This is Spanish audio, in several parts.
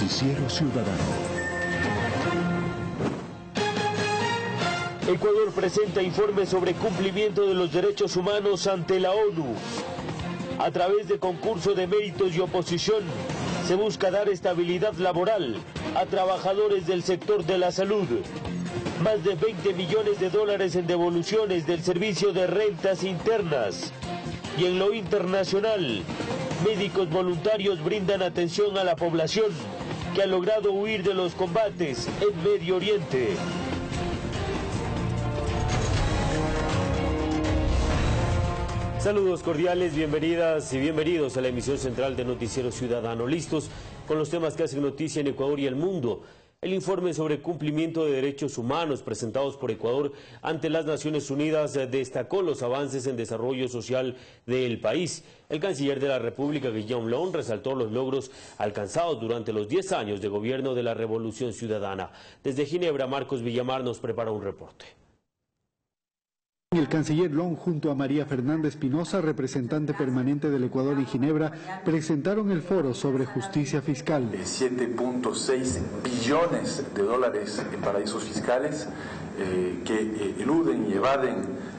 Noticiero Ciudadano. Ecuador presenta informe sobre cumplimiento de los derechos humanos ante la ONU. A través de concurso de méritos y oposición, se busca dar estabilidad laboral a trabajadores del sector de la salud. Más de 20 millones de dólares en devoluciones del servicio de rentas internas. Y en lo internacional, médicos voluntarios brindan atención a la población que ha logrado huir de los combates en Medio Oriente. Saludos cordiales, bienvenidas y bienvenidos a la emisión central de Noticiero Ciudadano. Listos con los temas que hacen noticia en Ecuador y el mundo. El informe sobre cumplimiento de derechos humanos presentados por Ecuador ante las Naciones Unidas destacó los avances en desarrollo social del país. El canciller de la República, Guillaume Long, resaltó los logros alcanzados durante los 10 años de gobierno de la Revolución Ciudadana. Desde Ginebra, Marcos Villamar nos prepara un reporte. El canciller Long junto a María Fernanda Espinosa, representante permanente del Ecuador en Ginebra, presentaron el foro sobre justicia fiscal. 7.6 billones de dólares en paraísos fiscales eh, que eh, eluden y evaden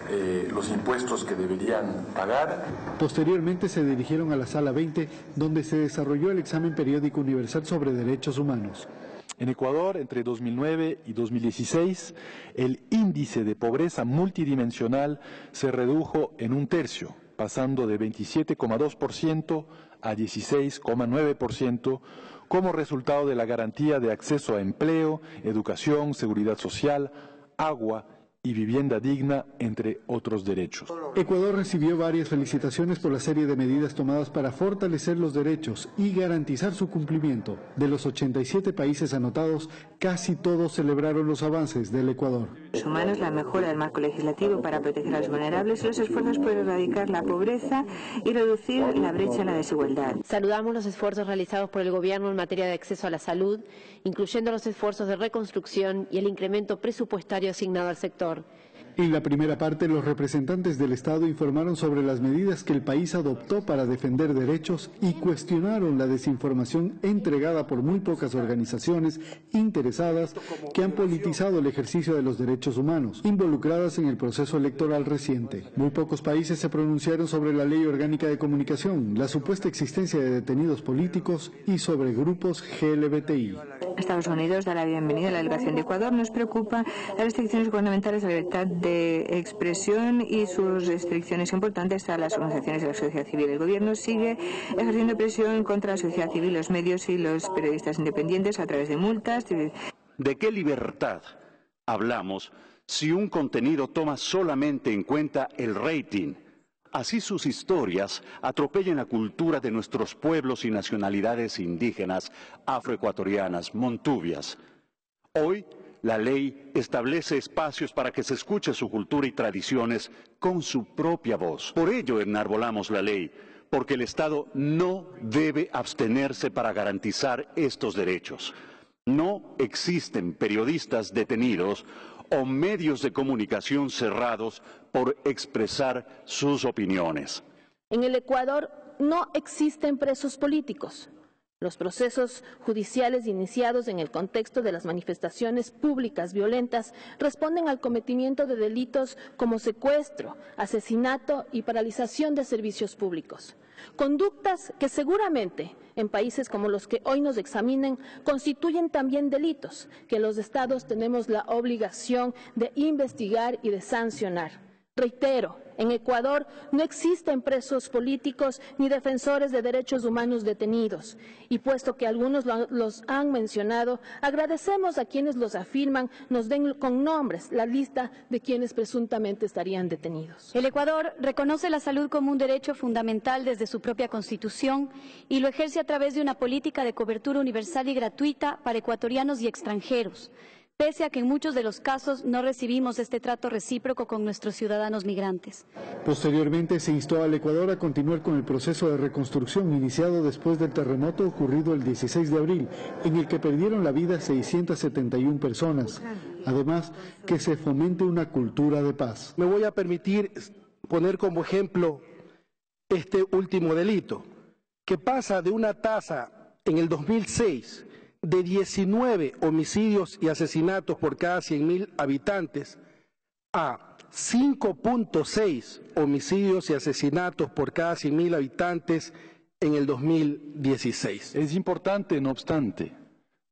eh, los impuestos que deberían pagar. Posteriormente se dirigieron a la sala 20, donde se desarrolló el examen periódico universal sobre derechos humanos. En Ecuador, entre 2009 y 2016, el índice de pobreza multidimensional se redujo en un tercio, pasando de 27,2% a 16,9% como resultado de la garantía de acceso a empleo, educación, seguridad social, agua y vivienda digna, entre otros derechos. Ecuador recibió varias felicitaciones por la serie de medidas tomadas para fortalecer los derechos y garantizar su cumplimiento. De los 87 países anotados, casi todos celebraron los avances del Ecuador. Los humanos, la mejora del marco legislativo para proteger a los vulnerables y los esfuerzos por erradicar la pobreza y reducir la brecha en la desigualdad. Saludamos los esfuerzos realizados por el Gobierno en materia de acceso a la salud, incluyendo los esfuerzos de reconstrucción y el incremento presupuestario asignado al sector sector en la primera parte, los representantes del Estado informaron sobre las medidas que el país adoptó para defender derechos y cuestionaron la desinformación entregada por muy pocas organizaciones interesadas que han politizado el ejercicio de los derechos humanos, involucradas en el proceso electoral reciente. Muy pocos países se pronunciaron sobre la Ley Orgánica de Comunicación, la supuesta existencia de detenidos políticos y sobre grupos GLBTI. Estados Unidos da la bienvenida a la delegación de Ecuador. Nos preocupa las restricciones gubernamentales a la libertad de expresión y sus restricciones importantes a las organizaciones de la sociedad civil. El gobierno sigue ejerciendo presión contra la sociedad civil, los medios y los periodistas independientes a través de multas. ¿De qué libertad hablamos si un contenido toma solamente en cuenta el rating? Así sus historias atropellan la cultura de nuestros pueblos y nacionalidades indígenas, afroecuatorianas, montubias. Hoy, la ley establece espacios para que se escuche su cultura y tradiciones con su propia voz. Por ello enarbolamos la ley, porque el Estado no debe abstenerse para garantizar estos derechos. No existen periodistas detenidos o medios de comunicación cerrados por expresar sus opiniones. En el Ecuador no existen presos políticos. Los procesos judiciales iniciados en el contexto de las manifestaciones públicas violentas responden al cometimiento de delitos como secuestro, asesinato y paralización de servicios públicos. Conductas que seguramente en países como los que hoy nos examinen constituyen también delitos que los estados tenemos la obligación de investigar y de sancionar. Reitero, en Ecuador no existen presos políticos ni defensores de derechos humanos detenidos. Y puesto que algunos los han mencionado, agradecemos a quienes los afirman nos den con nombres la lista de quienes presuntamente estarían detenidos. El Ecuador reconoce la salud como un derecho fundamental desde su propia Constitución y lo ejerce a través de una política de cobertura universal y gratuita para ecuatorianos y extranjeros pese a que en muchos de los casos no recibimos este trato recíproco con nuestros ciudadanos migrantes. Posteriormente se instó al Ecuador a continuar con el proceso de reconstrucción iniciado después del terremoto ocurrido el 16 de abril, en el que perdieron la vida 671 personas. Además, que se fomente una cultura de paz. Me voy a permitir poner como ejemplo este último delito, que pasa de una tasa en el 2006 de 19 homicidios y asesinatos por cada 100.000 habitantes a 5.6 homicidios y asesinatos por cada 100.000 habitantes en el 2016. Es importante, no obstante,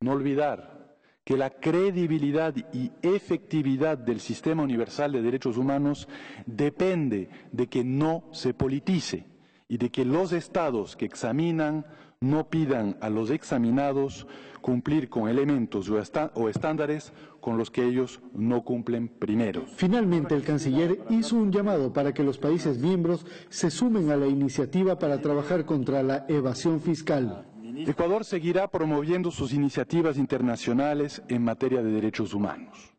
no olvidar que la credibilidad y efectividad del sistema universal de derechos humanos depende de que no se politice y de que los estados que examinan no pidan a los examinados cumplir con elementos o estándares con los que ellos no cumplen primero. Finalmente, el canciller hizo un llamado para que los países miembros se sumen a la iniciativa para trabajar contra la evasión fiscal. Ecuador seguirá promoviendo sus iniciativas internacionales en materia de derechos humanos.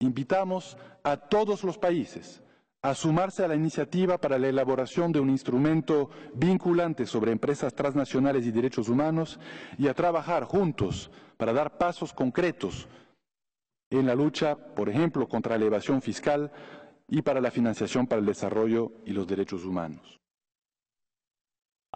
Invitamos a todos los países a sumarse a la iniciativa para la elaboración de un instrumento vinculante sobre empresas transnacionales y derechos humanos y a trabajar juntos para dar pasos concretos en la lucha, por ejemplo, contra la evasión fiscal y para la financiación para el desarrollo y los derechos humanos.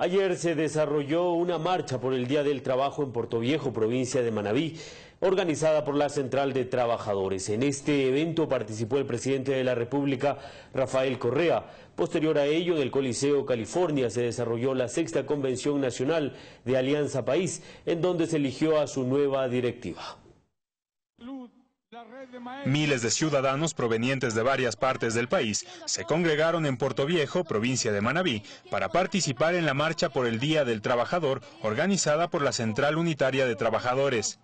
Ayer se desarrolló una marcha por el Día del Trabajo en Puerto Viejo, provincia de Manabí, organizada por la Central de Trabajadores. En este evento participó el presidente de la República, Rafael Correa. Posterior a ello, en el Coliseo California se desarrolló la sexta Convención Nacional de Alianza País, en donde se eligió a su nueva directiva. Miles de ciudadanos provenientes de varias partes del país se congregaron en Puerto Viejo, provincia de Manabí, para participar en la marcha por el Día del Trabajador organizada por la Central Unitaria de Trabajadores.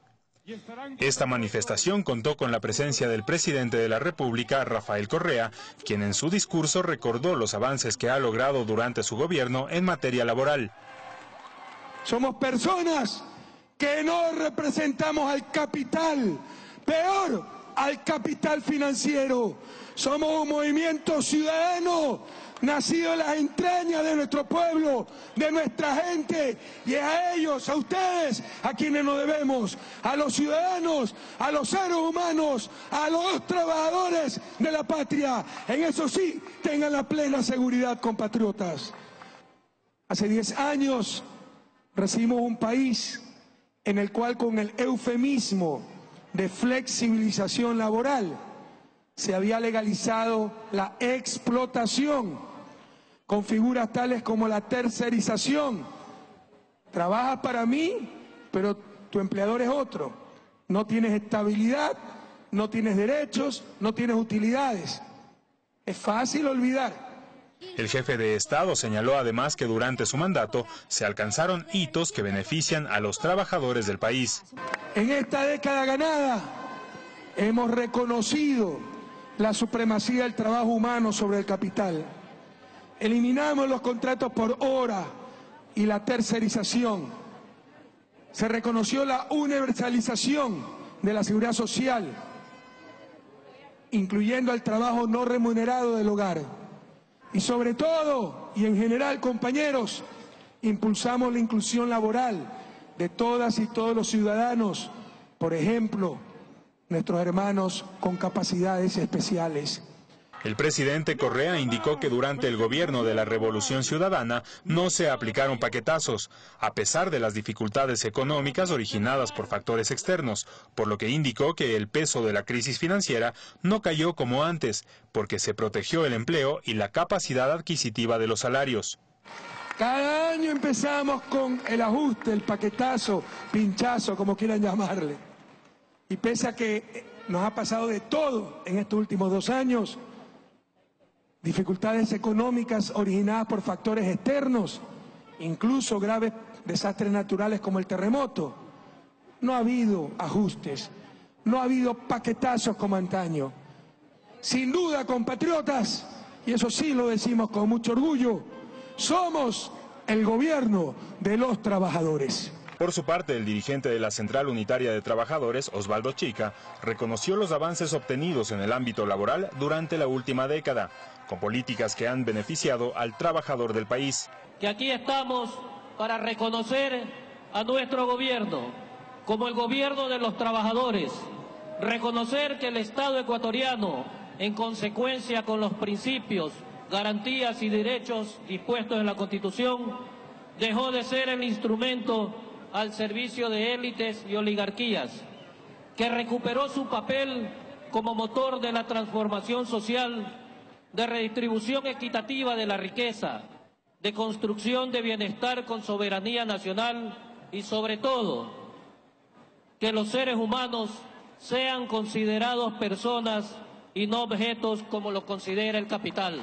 Esta manifestación contó con la presencia del presidente de la República, Rafael Correa, quien en su discurso recordó los avances que ha logrado durante su gobierno en materia laboral. Somos personas que no representamos al capital, peor al capital financiero. Somos un movimiento ciudadano nacido en las entrañas de nuestro pueblo, de nuestra gente, y a ellos, a ustedes, a quienes nos debemos, a los ciudadanos, a los seres humanos, a los trabajadores de la patria. En eso sí, tengan la plena seguridad, compatriotas. Hace 10 años recibimos un país en el cual con el eufemismo de flexibilización laboral se había legalizado la explotación con figuras tales como la tercerización. Trabajas para mí, pero tu empleador es otro. No tienes estabilidad, no tienes derechos, no tienes utilidades. Es fácil olvidar. El jefe de Estado señaló además que durante su mandato se alcanzaron hitos que benefician a los trabajadores del país. En esta década ganada hemos reconocido la supremacía del trabajo humano sobre el capital. Eliminamos los contratos por hora y la tercerización. Se reconoció la universalización de la seguridad social, incluyendo el trabajo no remunerado del hogar. Y sobre todo, y en general, compañeros, impulsamos la inclusión laboral de todas y todos los ciudadanos, por ejemplo, nuestros hermanos con capacidades especiales. El presidente Correa indicó que durante el gobierno de la Revolución Ciudadana no se aplicaron paquetazos, a pesar de las dificultades económicas originadas por factores externos, por lo que indicó que el peso de la crisis financiera no cayó como antes, porque se protegió el empleo y la capacidad adquisitiva de los salarios. Cada año empezamos con el ajuste, el paquetazo, pinchazo, como quieran llamarle. Y pese a que nos ha pasado de todo en estos últimos dos años, dificultades económicas originadas por factores externos, incluso graves desastres naturales como el terremoto. No ha habido ajustes, no ha habido paquetazos como antaño. Sin duda, compatriotas, y eso sí lo decimos con mucho orgullo, somos el gobierno de los trabajadores. Por su parte, el dirigente de la Central Unitaria de Trabajadores, Osvaldo Chica, reconoció los avances obtenidos en el ámbito laboral durante la última década con políticas que han beneficiado al trabajador del país. Que aquí estamos para reconocer a nuestro gobierno como el gobierno de los trabajadores, reconocer que el Estado ecuatoriano, en consecuencia con los principios, garantías y derechos dispuestos en la Constitución, dejó de ser el instrumento al servicio de élites y oligarquías, que recuperó su papel como motor de la transformación social, de redistribución equitativa de la riqueza, de construcción de bienestar con soberanía nacional y sobre todo que los seres humanos sean considerados personas y no objetos como lo considera el capital.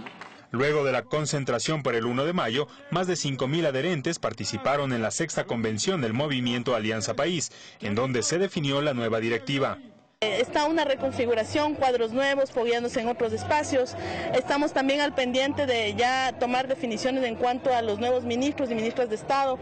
Luego de la concentración por el 1 de mayo, más de 5.000 adherentes participaron en la sexta convención del movimiento Alianza País, en donde se definió la nueva directiva. Está una reconfiguración, cuadros nuevos, fogueándose en otros espacios. Estamos también al pendiente de ya tomar definiciones en cuanto a los nuevos ministros y ministras de Estado.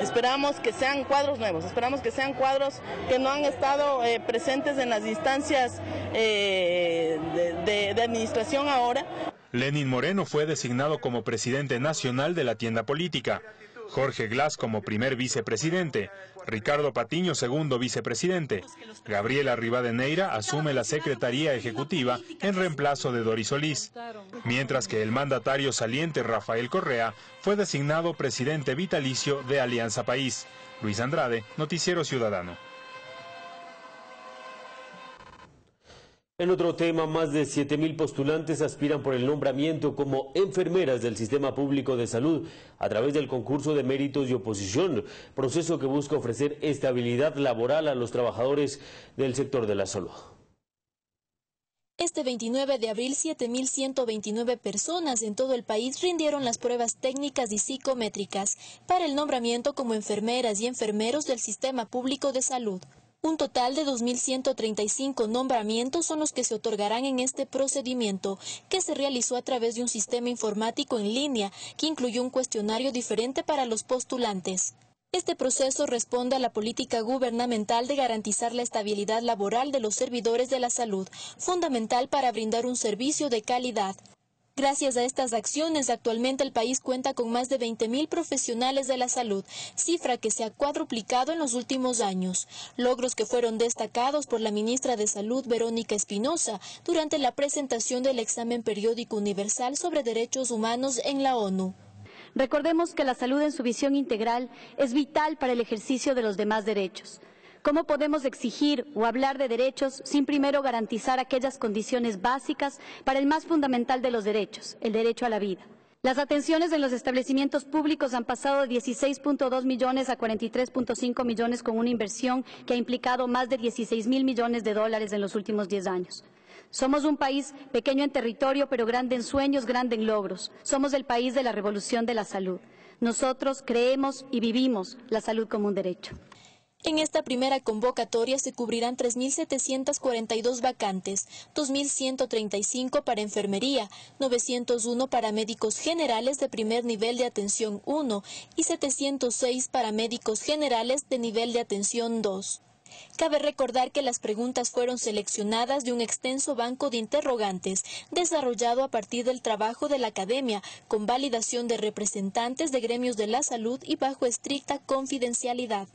Esperamos que sean cuadros nuevos, esperamos que sean cuadros que no han estado eh, presentes en las instancias eh, de administración ahora. Lenin Moreno fue designado como presidente nacional de la tienda política, Jorge Glass como primer vicepresidente, Ricardo Patiño segundo vicepresidente, Gabriela Rivadeneira asume la Secretaría Ejecutiva en reemplazo de Doris Solís, mientras que el mandatario saliente Rafael Correa fue designado presidente vitalicio de Alianza País. Luis Andrade, Noticiero Ciudadano. En otro tema, más de 7.000 postulantes aspiran por el nombramiento como enfermeras del Sistema Público de Salud a través del concurso de méritos y oposición, proceso que busca ofrecer estabilidad laboral a los trabajadores del sector de la salud. Este 29 de abril, 7.129 personas en todo el país rindieron las pruebas técnicas y psicométricas para el nombramiento como enfermeras y enfermeros del Sistema Público de Salud. Un total de 2.135 nombramientos son los que se otorgarán en este procedimiento, que se realizó a través de un sistema informático en línea, que incluyó un cuestionario diferente para los postulantes. Este proceso responde a la política gubernamental de garantizar la estabilidad laboral de los servidores de la salud, fundamental para brindar un servicio de calidad. Gracias a estas acciones, actualmente el país cuenta con más de 20.000 profesionales de la salud, cifra que se ha cuadruplicado en los últimos años. Logros que fueron destacados por la ministra de Salud, Verónica Espinosa, durante la presentación del examen periódico universal sobre derechos humanos en la ONU. Recordemos que la salud en su visión integral es vital para el ejercicio de los demás derechos. ¿Cómo podemos exigir o hablar de derechos sin primero garantizar aquellas condiciones básicas para el más fundamental de los derechos, el derecho a la vida? Las atenciones en los establecimientos públicos han pasado de 16.2 millones a 43.5 millones con una inversión que ha implicado más de 16 mil millones de dólares en los últimos 10 años. Somos un país pequeño en territorio, pero grande en sueños, grande en logros. Somos el país de la revolución de la salud. Nosotros creemos y vivimos la salud como un derecho. En esta primera convocatoria se cubrirán 3.742 vacantes, 2.135 para enfermería, 901 para médicos generales de primer nivel de atención 1 y 706 para médicos generales de nivel de atención 2. Cabe recordar que las preguntas fueron seleccionadas de un extenso banco de interrogantes desarrollado a partir del trabajo de la academia, con validación de representantes de gremios de la salud y bajo estricta confidencialidad.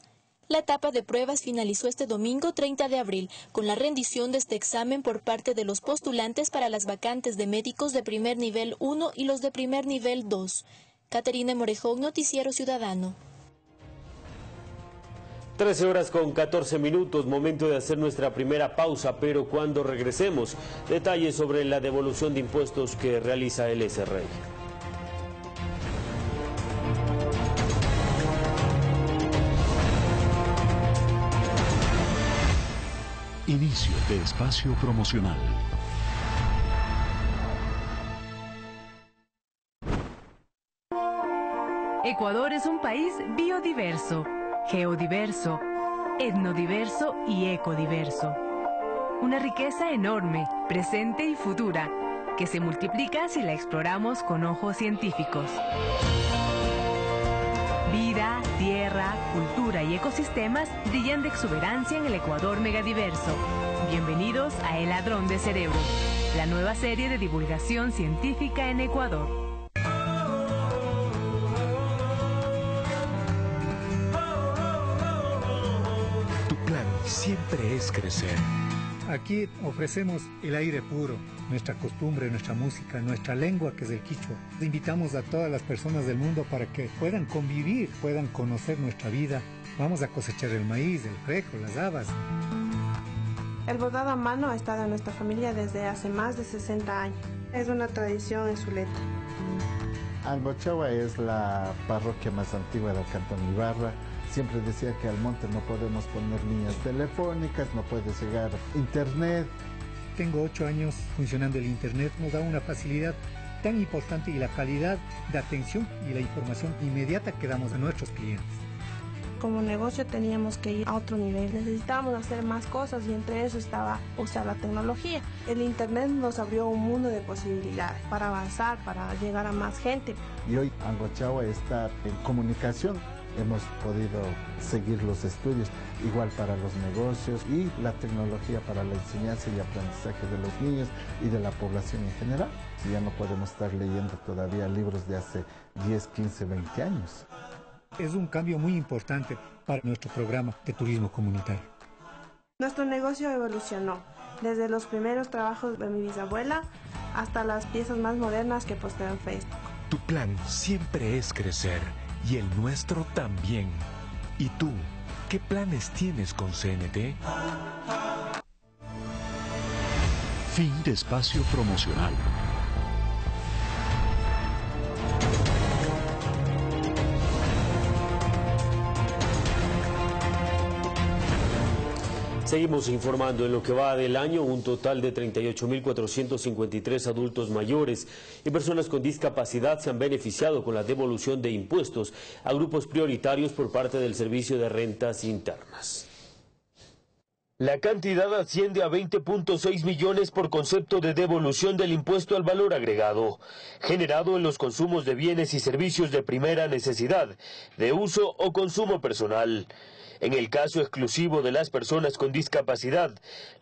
La etapa de pruebas finalizó este domingo 30 de abril con la rendición de este examen por parte de los postulantes para las vacantes de médicos de primer nivel 1 y los de primer nivel 2. Caterina Morejón, Noticiero Ciudadano. 13 horas con 14 minutos, momento de hacer nuestra primera pausa, pero cuando regresemos, detalles sobre la devolución de impuestos que realiza el SRI. Espacio promocional. Ecuador es un país biodiverso, geodiverso, etnodiverso y ecodiverso. Una riqueza enorme, presente y futura, que se multiplica si la exploramos con ojos científicos. Cultura y ecosistemas brillan de exuberancia en el Ecuador megadiverso. Bienvenidos a El Ladrón de Cerebro, la nueva serie de divulgación científica en Ecuador. Tu plan siempre es crecer. Aquí ofrecemos el aire puro nuestra costumbre, nuestra música, nuestra lengua que es el quichua. Invitamos a todas las personas del mundo para que puedan convivir, puedan conocer nuestra vida. Vamos a cosechar el maíz, el frejo, las habas. El bordado a mano ha estado en nuestra familia desde hace más de 60 años. Es una tradición en Zuleta. Albochagua es la parroquia más antigua del Cantón Ibarra. Siempre decía que al monte no podemos poner líneas telefónicas, no puede llegar internet. Tengo ocho años funcionando el internet, nos da una facilidad tan importante y la calidad de atención y la información inmediata que damos a nuestros clientes como negocio teníamos que ir a otro nivel, necesitábamos hacer más cosas y entre eso estaba usar la tecnología. El Internet nos abrió un mundo de posibilidades para avanzar, para llegar a más gente. Y hoy Angochagua está en comunicación. Hemos podido seguir los estudios, igual para los negocios y la tecnología para la enseñanza y aprendizaje de los niños y de la población en general. Ya no podemos estar leyendo todavía libros de hace 10, 15, 20 años es un cambio muy importante para nuestro programa de turismo comunitario. Nuestro negocio evolucionó, desde los primeros trabajos de mi bisabuela hasta las piezas más modernas que posteo en Facebook. Tu plan siempre es crecer y el nuestro también. ¿Y tú, qué planes tienes con CNT? Fin de espacio promocional. Seguimos informando. En lo que va del año, un total de 38.453 adultos mayores y personas con discapacidad se han beneficiado con la devolución de impuestos a grupos prioritarios por parte del Servicio de Rentas Internas. La cantidad asciende a 20.6 millones por concepto de devolución del impuesto al valor agregado, generado en los consumos de bienes y servicios de primera necesidad, de uso o consumo personal. En el caso exclusivo de las personas con discapacidad,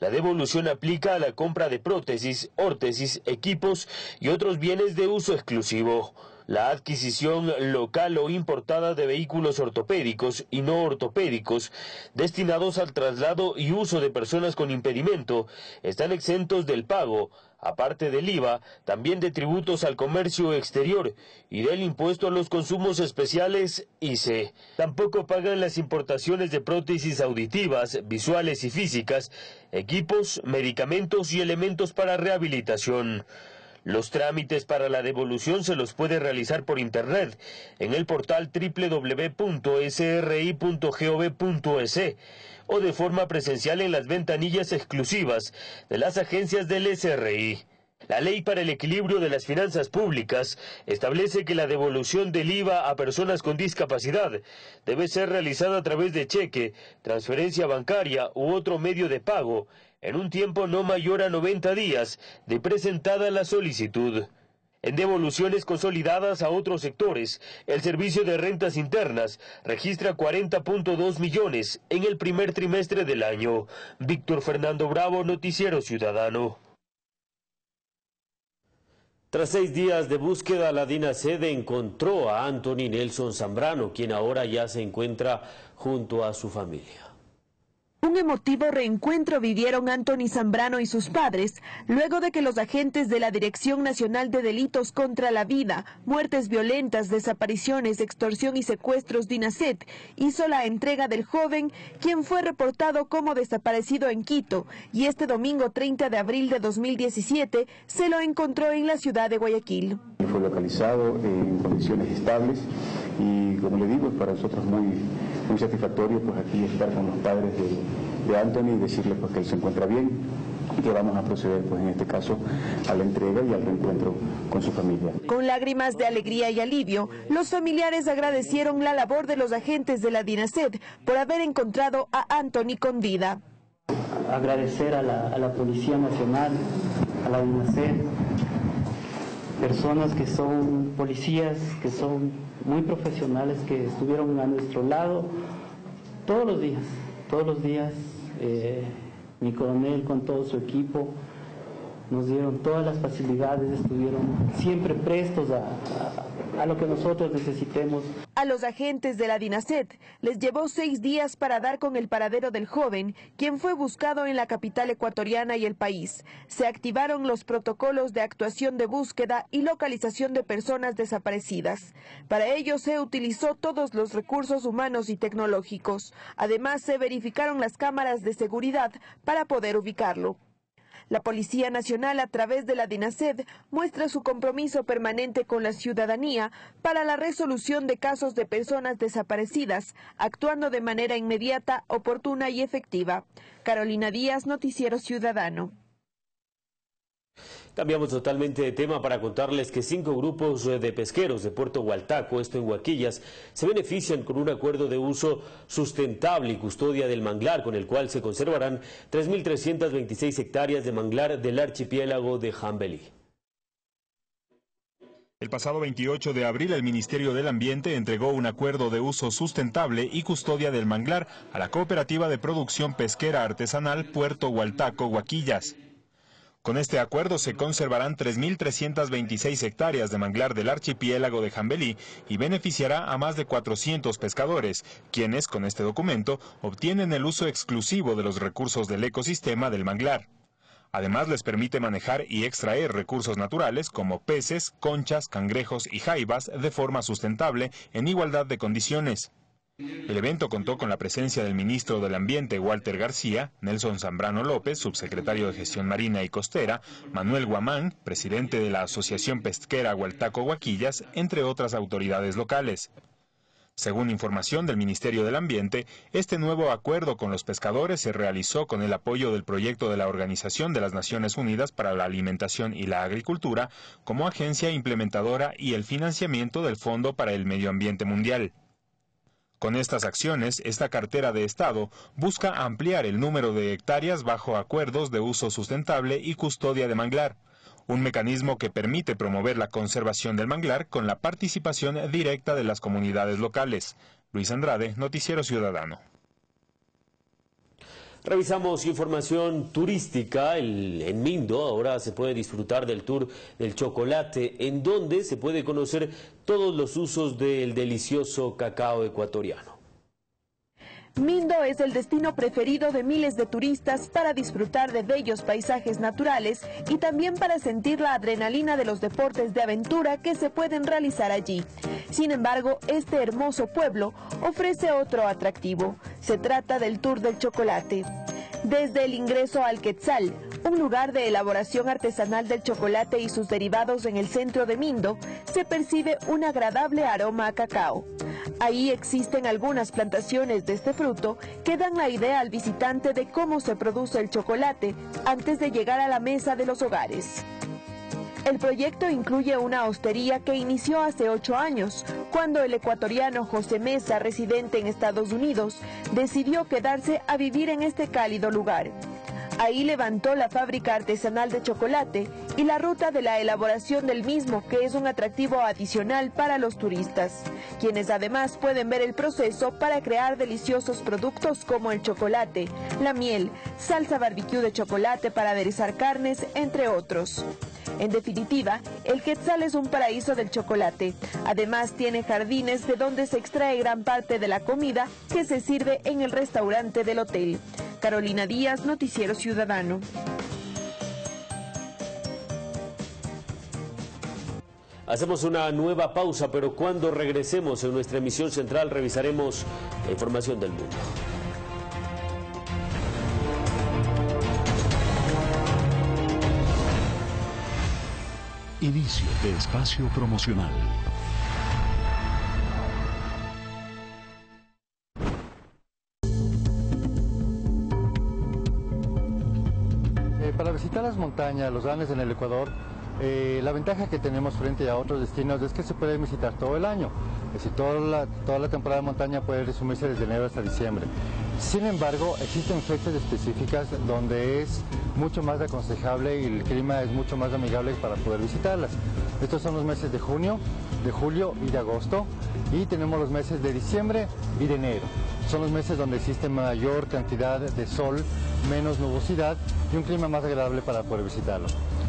la devolución aplica a la compra de prótesis, órtesis, equipos y otros bienes de uso exclusivo. La adquisición local o importada de vehículos ortopédicos y no ortopédicos destinados al traslado y uso de personas con impedimento están exentos del pago, aparte del IVA, también de tributos al comercio exterior y del impuesto a los consumos especiales ICE. Tampoco pagan las importaciones de prótesis auditivas, visuales y físicas, equipos, medicamentos y elementos para rehabilitación. Los trámites para la devolución se los puede realizar por Internet en el portal www.sri.gov.es o de forma presencial en las ventanillas exclusivas de las agencias del SRI. La Ley para el Equilibrio de las Finanzas Públicas establece que la devolución del IVA a personas con discapacidad debe ser realizada a través de cheque, transferencia bancaria u otro medio de pago en un tiempo no mayor a 90 días de presentada la solicitud. En devoluciones consolidadas a otros sectores, el Servicio de Rentas Internas registra 40.2 millones en el primer trimestre del año. Víctor Fernando Bravo, Noticiero Ciudadano. Tras seis días de búsqueda, la DINA Sede encontró a Anthony Nelson Zambrano, quien ahora ya se encuentra junto a su familia. Un emotivo reencuentro vivieron Anthony Zambrano y sus padres luego de que los agentes de la Dirección Nacional de Delitos contra la Vida, Muertes Violentas, Desapariciones, Extorsión y Secuestros DINASET hizo la entrega del joven, quien fue reportado como desaparecido en Quito y este domingo 30 de abril de 2017 se lo encontró en la ciudad de Guayaquil. Fue localizado en condiciones estables y como le digo, es para nosotros muy, muy satisfactorio pues aquí estar con los padres de, de Anthony y decirles pues que él se encuentra bien y que vamos a proceder pues en este caso a la entrega y al reencuentro con su familia. Con lágrimas de alegría y alivio, los familiares agradecieron la labor de los agentes de la DINASED por haber encontrado a Anthony con vida. Agradecer a la, a la Policía Nacional, a la DINASED, personas que son policías, que son muy profesionales, que estuvieron a nuestro lado todos los días, todos los días. Eh, mi coronel con todo su equipo nos dieron todas las facilidades, estuvieron siempre prestos a, a lo que nosotros necesitemos. A los agentes de la DINASET les llevó seis días para dar con el paradero del joven, quien fue buscado en la capital ecuatoriana y el país. Se activaron los protocolos de actuación de búsqueda y localización de personas desaparecidas. Para ello se utilizó todos los recursos humanos y tecnológicos. Además, se verificaron las cámaras de seguridad para poder ubicarlo. La Policía Nacional, a través de la DINASED, muestra su compromiso permanente con la ciudadanía para la resolución de casos de personas desaparecidas, actuando de manera inmediata, oportuna y efectiva. Carolina Díaz, Noticiero Ciudadano. Cambiamos totalmente de tema para contarles que cinco grupos eh, de pesqueros de Puerto Hualtaco, esto en Huaquillas, se benefician con un acuerdo de uso sustentable y custodia del manglar, con el cual se conservarán 3.326 hectáreas de manglar del archipiélago de Jambelí. El pasado 28 de abril el Ministerio del Ambiente entregó un acuerdo de uso sustentable y custodia del manglar a la Cooperativa de Producción Pesquera Artesanal Puerto Hualtaco, Huaquillas. Con este acuerdo se conservarán 3.326 hectáreas de manglar del archipiélago de Jambelí y beneficiará a más de 400 pescadores, quienes con este documento obtienen el uso exclusivo de los recursos del ecosistema del manglar. Además les permite manejar y extraer recursos naturales como peces, conchas, cangrejos y jaivas de forma sustentable en igualdad de condiciones. El evento contó con la presencia del ministro del Ambiente Walter García, Nelson Zambrano López, subsecretario de Gestión Marina y Costera, Manuel Guamán, presidente de la Asociación Pesquera Hualtaco Huaquillas, entre otras autoridades locales. Según información del Ministerio del Ambiente, este nuevo acuerdo con los pescadores se realizó con el apoyo del proyecto de la Organización de las Naciones Unidas para la Alimentación y la Agricultura como agencia implementadora y el financiamiento del Fondo para el Medio Ambiente Mundial. Con estas acciones, esta cartera de Estado busca ampliar el número de hectáreas bajo acuerdos de uso sustentable y custodia de manglar, un mecanismo que permite promover la conservación del manglar con la participación directa de las comunidades locales. Luis Andrade, Noticiero Ciudadano. Revisamos información turística. en Mindo ahora se puede disfrutar del tour del chocolate, en donde se puede conocer todos los usos del delicioso cacao ecuatoriano. Mindo es el destino preferido de miles de turistas para disfrutar de bellos paisajes naturales y también para sentir la adrenalina de los deportes de aventura que se pueden realizar allí. Sin embargo, este hermoso pueblo ofrece otro atractivo. Se trata del Tour del Chocolate. Desde el ingreso al Quetzal, un lugar de elaboración artesanal del chocolate y sus derivados en el centro de Mindo, se percibe un agradable aroma a cacao. Ahí existen algunas plantaciones de este fruto que dan la idea al visitante de cómo se produce el chocolate antes de llegar a la mesa de los hogares. El proyecto incluye una hostería que inició hace ocho años, cuando el ecuatoriano José Mesa, residente en Estados Unidos, decidió quedarse a vivir en este cálido lugar. Ahí levantó la fábrica artesanal de chocolate y la ruta de la elaboración del mismo, que es un atractivo adicional para los turistas, quienes además pueden ver el proceso para crear deliciosos productos como el chocolate, la miel, salsa barbecue de chocolate para aderezar carnes, entre otros. En definitiva, el Quetzal es un paraíso del chocolate. Además, tiene jardines de donde se extrae gran parte de la comida que se sirve en el restaurante del hotel. Carolina Díaz, Noticiero Ciudadano. Hacemos una nueva pausa, pero cuando regresemos en nuestra emisión central revisaremos la información del mundo. Inicio de espacio promocional. Las montañas, los grandes en el Ecuador, eh, la ventaja que tenemos frente a otros destinos es que se puede visitar todo el año. Es decir, toda la, toda la temporada de montaña puede resumirse desde enero hasta diciembre. Sin embargo, existen fechas específicas donde es mucho más aconsejable y el clima es mucho más amigable para poder visitarlas. Estos son los meses de junio, de julio y de agosto y tenemos los meses de diciembre y de enero. Son los meses donde existe mayor cantidad de sol, menos nubosidad y un clima más agradable para poder visitarlo.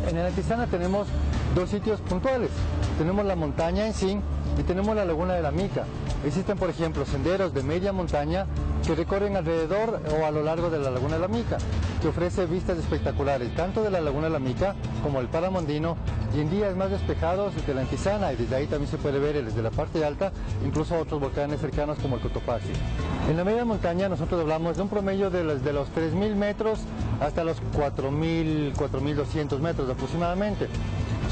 En el Antizana tenemos dos sitios puntuales. Tenemos la montaña en sí, y tenemos la Laguna de la Mica. Existen, por ejemplo, senderos de media montaña que recorren alrededor o a lo largo de la Laguna de la Mica, que ofrece vistas espectaculares, tanto de la Laguna de la Mica como el Paramondino, y en días más despejados de la Antisana, y desde ahí también se puede ver desde la parte alta, incluso otros volcanes cercanos como el Cotopaxi. En la media montaña nosotros hablamos de un promedio de los, de los 3.000 metros hasta los 4.000, 4.200 metros aproximadamente.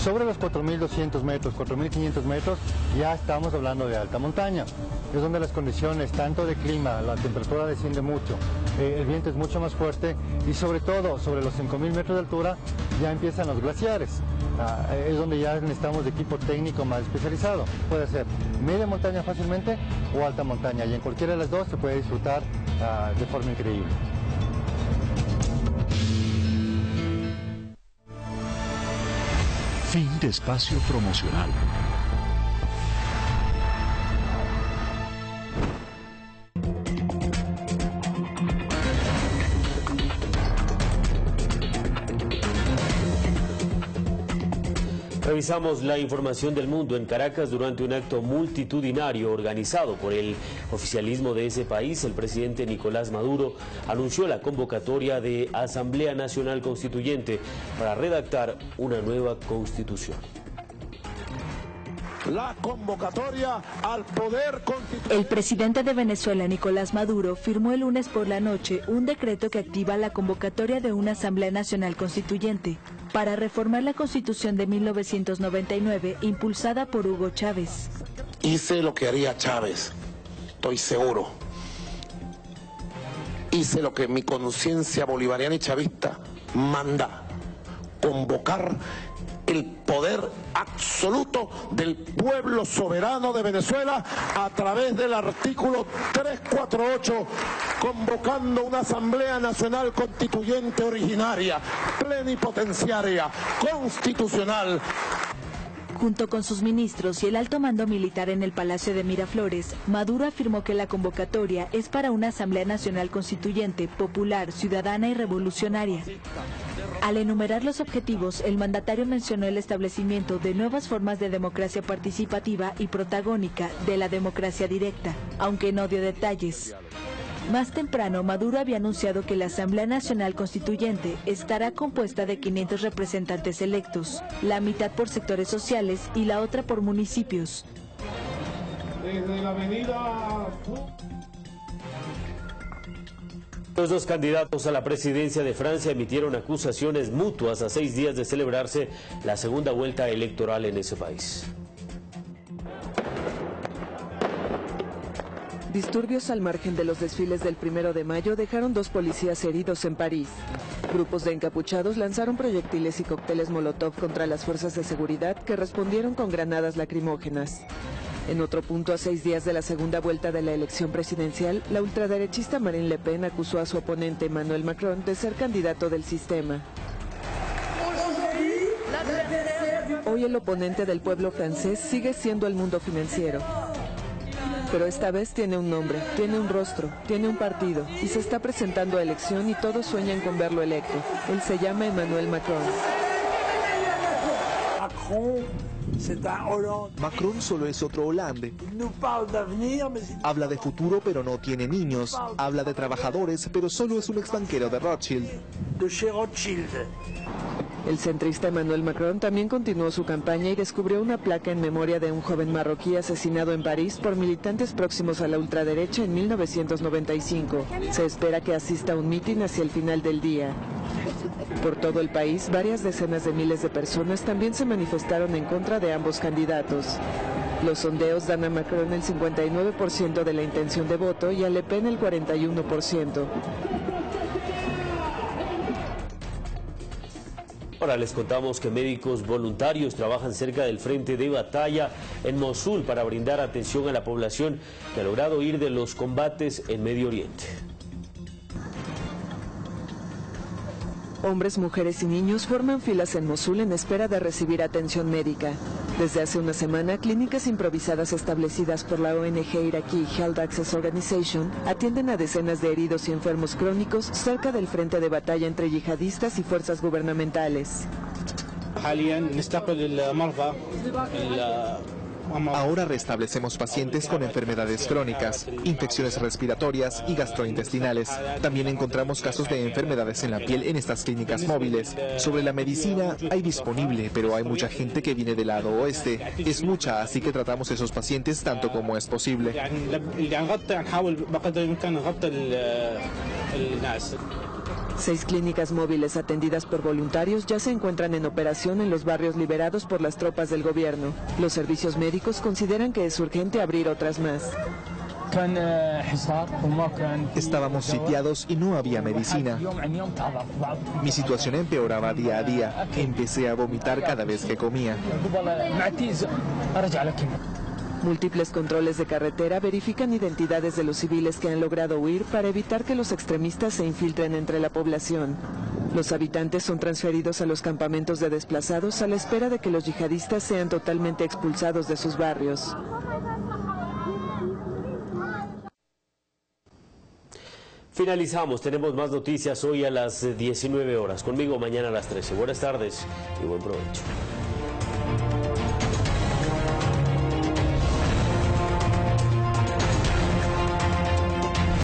Sobre los 4.200 metros, 4.500 metros, ya estamos hablando de alta montaña. Es donde las condiciones, tanto de clima, la temperatura desciende mucho, eh, el viento es mucho más fuerte y sobre todo sobre los 5.000 metros de altura ya empiezan los glaciares. Ah, es donde ya necesitamos de equipo técnico más especializado. Puede ser media montaña fácilmente o alta montaña y en cualquiera de las dos se puede disfrutar ah, de forma increíble. Fin de espacio promocional. Revisamos la información del mundo en Caracas durante un acto multitudinario organizado por el oficialismo de ese país. El presidente Nicolás Maduro anunció la convocatoria de Asamblea Nacional Constituyente para redactar una nueva constitución la convocatoria al poder constituyente. El presidente de Venezuela, Nicolás Maduro, firmó el lunes por la noche un decreto que activa la convocatoria de una Asamblea Nacional Constituyente para reformar la Constitución de 1999 impulsada por Hugo Chávez. Hice lo que haría Chávez, estoy seguro. Hice lo que mi conciencia bolivariana y chavista manda, convocar el poder absoluto del pueblo soberano de Venezuela a través del artículo 348, convocando una Asamblea Nacional Constituyente originaria, plenipotenciaria, constitucional, Junto con sus ministros y el alto mando militar en el Palacio de Miraflores, Maduro afirmó que la convocatoria es para una Asamblea Nacional Constituyente, popular, ciudadana y revolucionaria. Al enumerar los objetivos, el mandatario mencionó el establecimiento de nuevas formas de democracia participativa y protagónica de la democracia directa, aunque no dio detalles. Más temprano, Maduro había anunciado que la Asamblea Nacional Constituyente estará compuesta de 500 representantes electos, la mitad por sectores sociales y la otra por municipios. Desde la avenida... Los dos candidatos a la presidencia de Francia emitieron acusaciones mutuas a seis días de celebrarse la segunda vuelta electoral en ese país. Disturbios al margen de los desfiles del primero de mayo dejaron dos policías heridos en París. Grupos de encapuchados lanzaron proyectiles y cócteles Molotov contra las fuerzas de seguridad que respondieron con granadas lacrimógenas. En otro punto, a seis días de la segunda vuelta de la elección presidencial, la ultraderechista Marine Le Pen acusó a su oponente Emmanuel Macron de ser candidato del sistema. Hoy el oponente del pueblo francés sigue siendo el mundo financiero pero esta vez tiene un nombre, tiene un rostro, tiene un partido y se está presentando a elección y todos sueñan con verlo electo. Él se llama Emmanuel Macron. Macron solo es otro Hollande. Habla de futuro pero no tiene niños. Habla de trabajadores pero solo es un extranjero de Rothschild. El centrista Emmanuel Macron también continuó su campaña y descubrió una placa en memoria de un joven marroquí asesinado en París por militantes próximos a la ultraderecha en 1995. Se espera que asista a un mitin hacia el final del día. Por todo el país, varias decenas de miles de personas también se manifestaron en contra de ambos candidatos. Los sondeos dan a Macron el 59% de la intención de voto y a Le Pen el 41%. Ahora les contamos que médicos voluntarios trabajan cerca del frente de batalla en Mosul para brindar atención a la población que ha logrado ir de los combates en Medio Oriente. Hombres, mujeres y niños forman filas en Mosul en espera de recibir atención médica. Desde hace una semana, clínicas improvisadas establecidas por la ONG iraquí Health Access Organization atienden a decenas de heridos y enfermos crónicos cerca del frente de batalla entre yihadistas y fuerzas gubernamentales. Ahora restablecemos pacientes con enfermedades crónicas, infecciones respiratorias y gastrointestinales. También encontramos casos de enfermedades en la piel en estas clínicas móviles. Sobre la medicina hay disponible, pero hay mucha gente que viene del lado oeste. Es mucha, así que tratamos esos pacientes tanto como es posible. Seis clínicas móviles atendidas por voluntarios ya se encuentran en operación en los barrios liberados por las tropas del gobierno. Los servicios médicos consideran que es urgente abrir otras más. Estábamos sitiados y no había medicina. Mi situación empeoraba día a día. Empecé a vomitar cada vez que comía. Múltiples controles de carretera verifican identidades de los civiles que han logrado huir para evitar que los extremistas se infiltren entre la población. Los habitantes son transferidos a los campamentos de desplazados a la espera de que los yihadistas sean totalmente expulsados de sus barrios. Finalizamos, tenemos más noticias hoy a las 19 horas. Conmigo mañana a las 13. Buenas tardes y buen provecho.